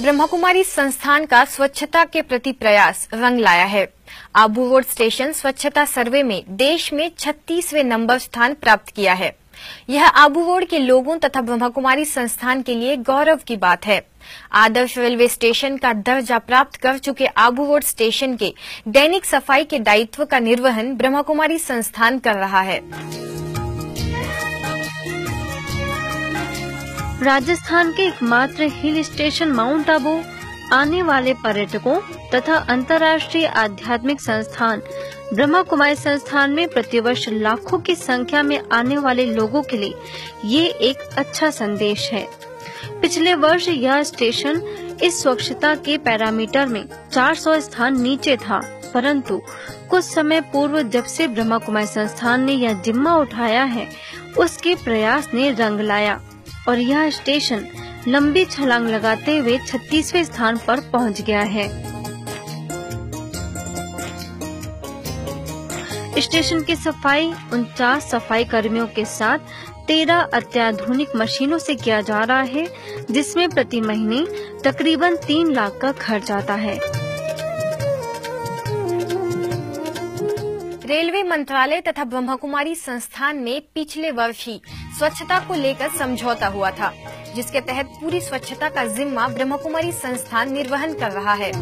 ब्रह्मकुमारी संस्थान का स्वच्छता के प्रति प्रयास रंग लाया है। आबू रोड स्टेशन स्वच्छता सर्वे में देश में 36वें नंबर स्थान प्राप्त किया है। यह आबू रोड के लोगों तथा ब्रह्मकुमारी संस्थान के लिए गौरव की बात है। आदर्श रेलवे स्टेशन का दर्जा प्राप्त कर चुके आबू रोड स्टेशन के दैनिक सफ़ाई के दायित्व का निर्वहन ब्रह्मकुमारी संस्थान कर रहा है। राजस्थान के एकमात्र हिल स्टेशन माउंट आबू, आने वाले पर्यटकों तथा अंतर्राष्ट्रीय आध्यात्मिक संस्थान, ब्रह्मा कुमारी संस्थान में प्रतिवर्ष लाखों की संख्या में आने वाले लोगों के लिए ये एक अच्छा संदेश है। पिछले वर्ष यह स्टेशन इस स्वच्छता के पैरामीटर में 400 स्थान नीचे था, परंतु कुछ समय पूर्व जब से ब्रह्मा कुमारी संस्थान ने यह जिम्मा उठाया है, उसके प्रयास ने रंग लाया। और यह स्टेशन लंबी छलांग लगाते हुए 36वें स्थान पर पहुँच गया है। स्टेशन की सफ़ाई, उनचास सफ़ाई कर्मियों के साथ तेरह अत्याधुनिक मशीनों से किया जा रहा है, जिसमें प्रति महीने तकरीबन तीन लाख का खर्च आता है। रेलवे मंत्रालय तथा ब्रह्मकुमारी संस्थान में पिछले वर्ष ही स्वच्छता को लेकर समझौता हुआ था, जिसके तहत पूरी स्वच्छता का जिम्मा ब्रह्मकुमारी संस्थान निर्वहन कर रहा है।